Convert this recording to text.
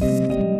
you